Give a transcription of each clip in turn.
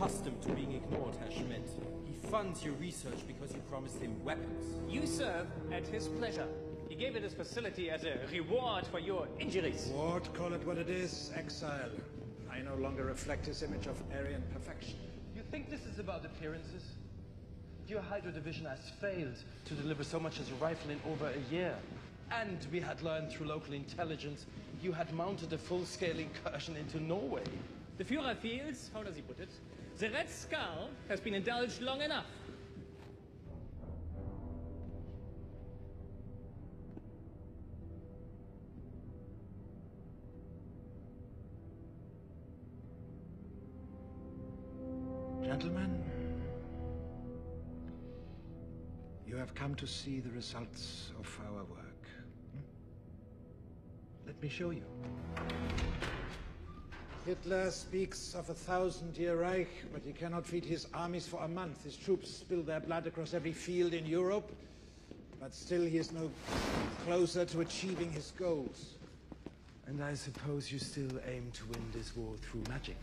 accustomed to being ignored, Herr Schmidt. He funds your research because you promised him weapons. You serve at his pleasure. He gave it his facility as a reward for your injuries. Ward, call it what it is, exile. I no longer reflect his image of Aryan perfection. You think this is about appearances? Your Hydra division has failed to deliver so much as a rifle in over a year. And we had learned through local intelligence you had mounted a full-scale incursion into Norway. The Führer feels, how does he put it, the Red Skull has been indulged long enough. Gentlemen, you have come to see the results of our work. Hmm? Let me show you. Hitler speaks of a thousand-year Reich, but he cannot feed his armies for a month. His troops spill their blood across every field in Europe, but still he is no closer to achieving his goals. And I suppose you still aim to win this war through magic?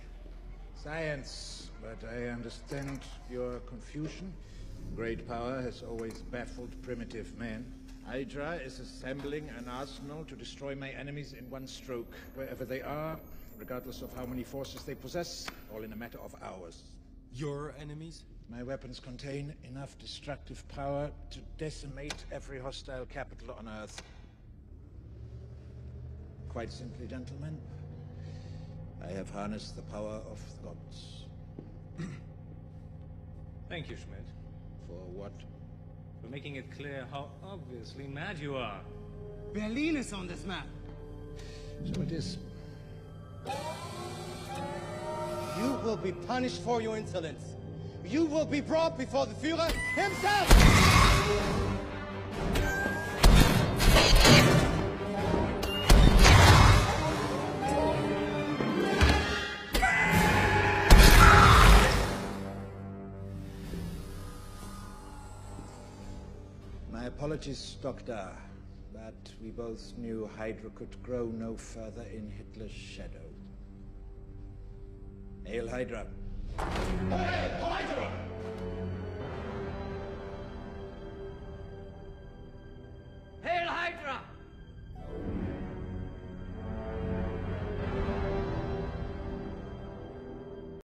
Science, but I understand your confusion. Great power has always baffled primitive men. Hydra is assembling an arsenal to destroy my enemies in one stroke, wherever they are, regardless of how many forces they possess, all in a matter of hours. Your enemies? My weapons contain enough destructive power to decimate every hostile capital on Earth. Quite simply, gentlemen, I have harnessed the power of the gods. Thank you, Schmidt, For what? for making it clear how obviously mad you are. Berlin is on this map. So it is. You will be punished for your insolence. You will be brought before the Führer himself! My apologies, Doctor, but we both knew Hydra could grow no further in Hitler's shadow. Hail Hydra! Hydra!